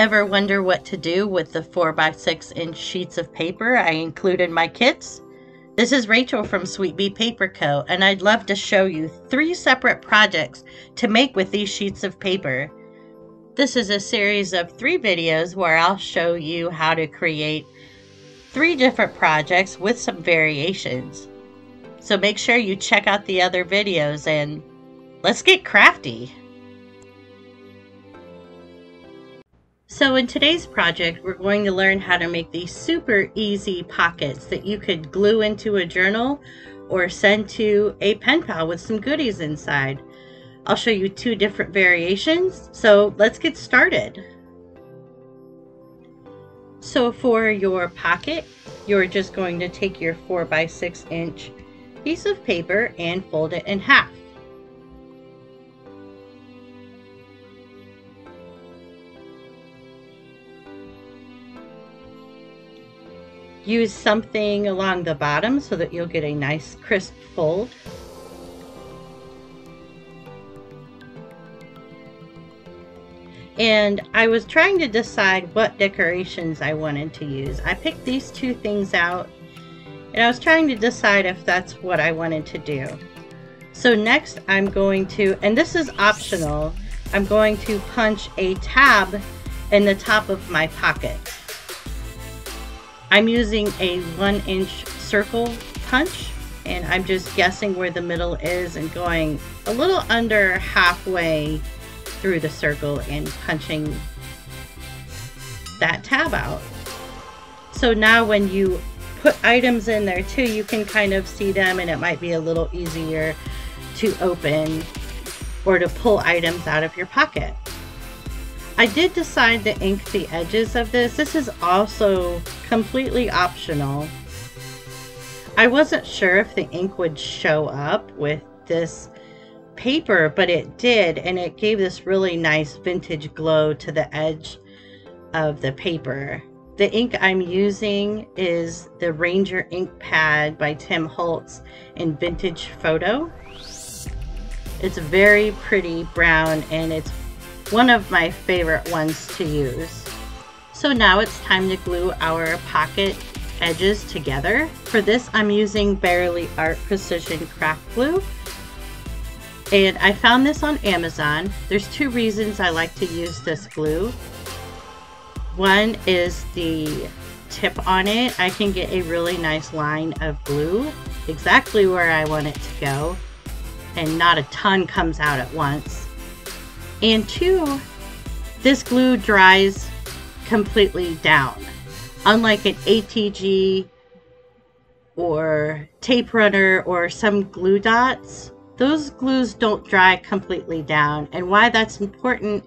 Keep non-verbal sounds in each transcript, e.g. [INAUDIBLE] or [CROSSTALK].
Ever wonder what to do with the 4x6 inch sheets of paper I include in my kits? This is Rachel from Sweet Bee Paper Co. and I'd love to show you three separate projects to make with these sheets of paper. This is a series of three videos where I'll show you how to create three different projects with some variations. So make sure you check out the other videos and let's get crafty. So in today's project, we're going to learn how to make these super easy pockets that you could glue into a journal or send to a pen pal with some goodies inside. I'll show you two different variations, so let's get started. So for your pocket, you're just going to take your 4 by 6 inch piece of paper and fold it in half. Use something along the bottom so that you'll get a nice crisp fold. And I was trying to decide what decorations I wanted to use. I picked these two things out and I was trying to decide if that's what I wanted to do. So next I'm going to, and this is optional, I'm going to punch a tab in the top of my pocket. I'm using a one inch circle punch and I'm just guessing where the middle is and going a little under halfway through the circle and punching that tab out. So now when you put items in there too, you can kind of see them and it might be a little easier to open or to pull items out of your pocket. I did decide to ink the edges of this. This is also completely optional. I wasn't sure if the ink would show up with this paper, but it did, and it gave this really nice vintage glow to the edge of the paper. The ink I'm using is the Ranger ink pad by Tim Holtz in Vintage Photo. It's a very pretty brown and it's one of my favorite ones to use. So now it's time to glue our pocket edges together. For this, I'm using Bearly Art Precision Craft Glue. And I found this on Amazon. There's two reasons I like to use this glue. One is the tip on it. I can get a really nice line of glue exactly where I want it to go and not a ton comes out at once. And two, this glue dries completely down. Unlike an ATG or tape runner or some glue dots, those glues don't dry completely down. And why that's important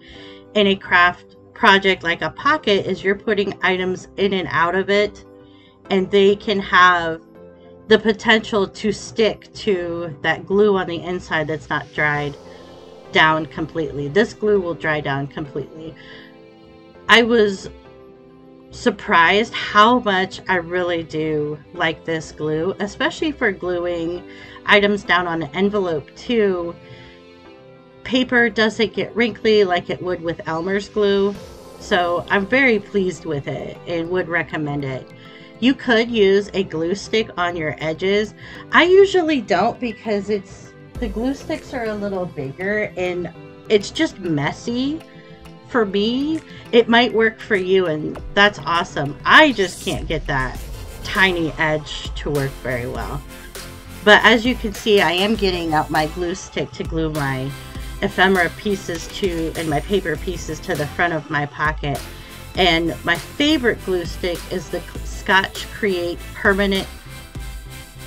in a craft project like a pocket is you're putting items in and out of it and they can have the potential to stick to that glue on the inside that's not dried down completely. This glue will dry down completely. I was surprised how much I really do like this glue, especially for gluing items down on an envelope too. Paper doesn't get wrinkly like it would with Elmer's glue, so I'm very pleased with it and would recommend it. You could use a glue stick on your edges. I usually don't because it's the glue sticks are a little bigger and it's just messy for me. It might work for you and that's awesome. I just can't get that tiny edge to work very well. But as you can see, I am getting out my glue stick to glue my ephemera pieces to and my paper pieces to the front of my pocket. And my favorite glue stick is the Scotch Create Permanent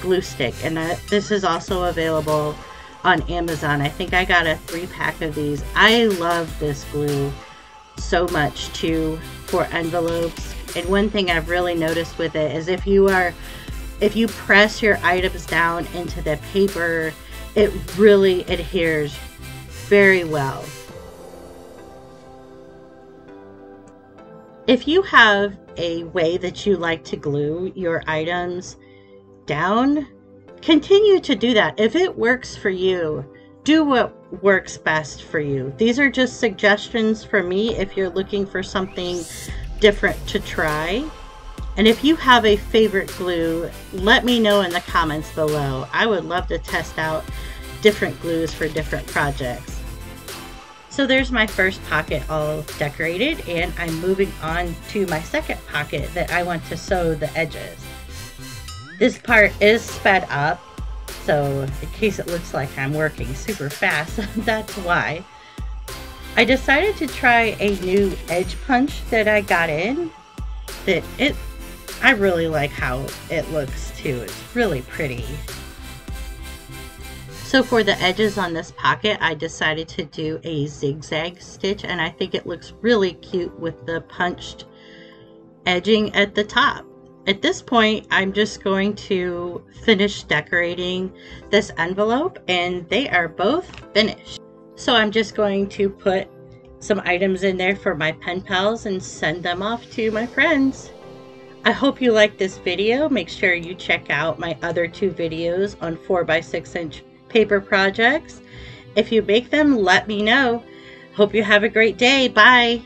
Glue Stick. And that, this is also available on Amazon. I think I got a three pack of these. I love this glue so much too for envelopes. And one thing I've really noticed with it is if you are, if you press your items down into the paper, it really adheres very well. If you have a way that you like to glue your items down, continue to do that. If it works for you, do what works best for you. These are just suggestions for me if you're looking for something different to try. And if you have a favorite glue, let me know in the comments below. I would love to test out different glues for different projects. So there's my first pocket all decorated and I'm moving on to my second pocket that I want to sew the edges. This part is sped up, so in case it looks like I'm working super fast, [LAUGHS] that's why. I decided to try a new edge punch that I got in. That it, I really like how it looks too. It's really pretty. So for the edges on this pocket, I decided to do a zigzag stitch and I think it looks really cute with the punched edging at the top. At this point, I'm just going to finish decorating this envelope and they are both finished. So I'm just going to put some items in there for my pen pals and send them off to my friends. I hope you liked this video. Make sure you check out my other two videos on 4x6 inch paper projects. If you make them, let me know. Hope you have a great day. Bye.